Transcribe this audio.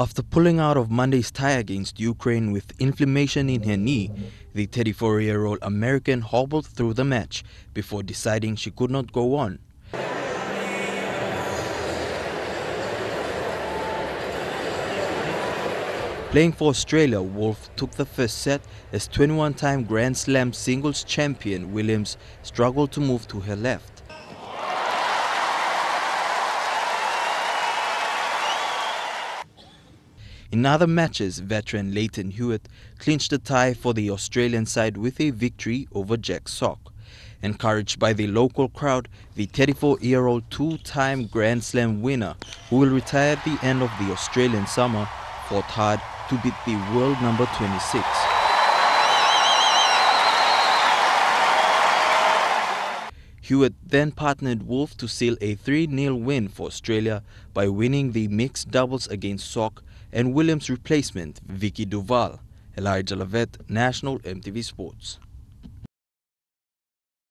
After pulling out of Monday's tie against Ukraine with inflammation in her knee, the 34-year-old American hobbled through the match before deciding she could not go on. Playing for Australia, Wolfe took the first set as 21-time Grand Slam singles champion Williams struggled to move to her left. In other matches, veteran Lleyton Hewitt clinched the tie for the Australian side with a victory over Jack Sock. Encouraged by the local crowd, the 34-year-old two-time Grand Slam winner, who will retire at the end of the Australian summer, fought hard to beat the world number 26. Hewitt then partnered Wolfe to seal a 3-0 win for Australia by winning the mixed doubles against Sock and Williams' replacement Vicky Duval. Elijah Lavette, National MTV Sports.